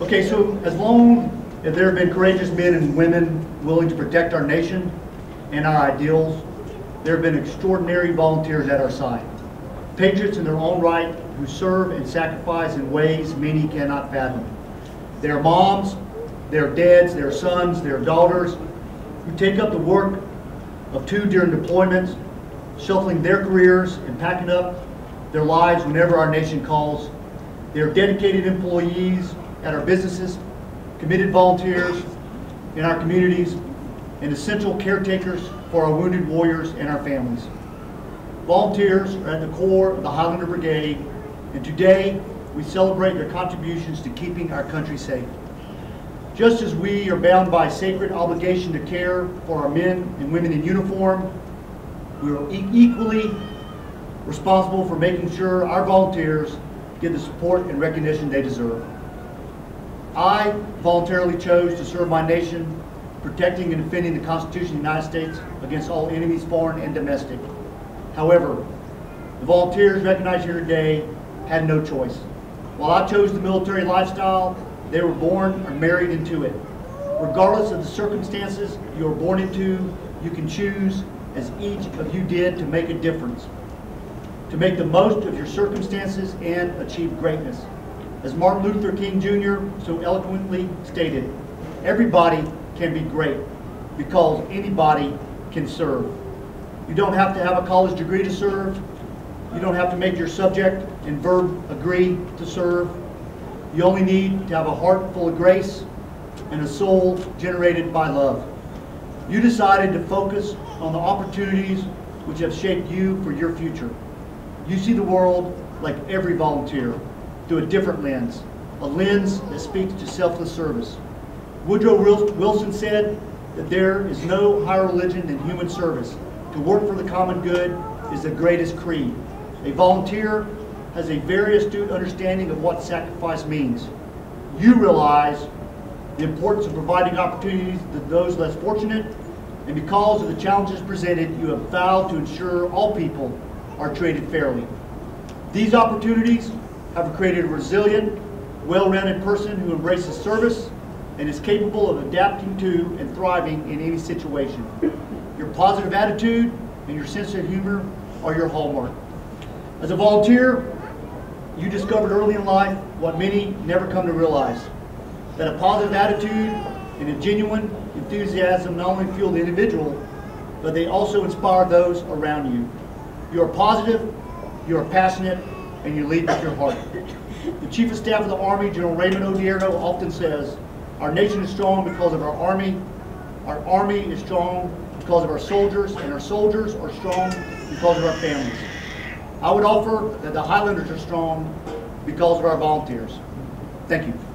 Okay, so as long as there have been courageous men and women willing to protect our nation and our ideals, there have been extraordinary volunteers at our side. Patriots in their own right who serve and sacrifice in ways many cannot fathom. Their moms, their dads, their sons, their daughters, who take up the work of two during deployments, shuffling their careers and packing up their lives whenever our nation calls. They are dedicated employees at our businesses, committed volunteers in our communities, and essential caretakers for our wounded warriors and our families. Volunteers are at the core of the Highlander Brigade, and today we celebrate their contributions to keeping our country safe. Just as we are bound by sacred obligation to care for our men and women in uniform, we are e- equally responsible for making sure our volunteers get the support and recognition they deserve. I voluntarily chose to serve my nation, protecting and defending the Constitution of the United States against all enemies, foreign and domestic. However, the volunteers recognized here today had no choice. While I chose the military lifestyle, they were born or married into it. Regardless of the circumstances you are born into, you can choose, as each of you did, to make a difference, to make the most of your circumstances and achieve greatness. As Martin Luther King Jr. so eloquently stated, everybody can be great because anybody can serve. You don't have to have a college degree to serve. You don't have to make your subject and verb agree to serve. You only need to have a heart full of grace and a soul generated by love. You decided to focus on the opportunities which have shaped you for your future. You see the world like every volunteer through a different lens, a lens that speaks to selfless service. Woodrow Wilson said that there is no higher religion than human service. To work for the common good is the greatest creed. A volunteer has a very astute understanding of what sacrifice means. You realize the importance of providing opportunities to those less fortunate, and because of the challenges presented, you have vowed to ensure all people are treated fairly. These opportunities have created a resilient, well-rounded person who embraces service and is capable of adapting to and thriving in any situation. Your positive attitude and your sense of humor are your hallmark. As a volunteer, you discovered early in life what many never come to realize that a positive attitude and a genuine enthusiasm not only fuel the individual, but they also inspire those around you. You are positive, you are passionate, and you lead with your heart. The Chief of Staff of the Army, General Raymond Odierno, often says, our nation is strong because of our Army, our Army is strong because of our soldiers, and our soldiers are strong because of our families. I would offer that the Highlanders are strong because of our volunteers. Thank you.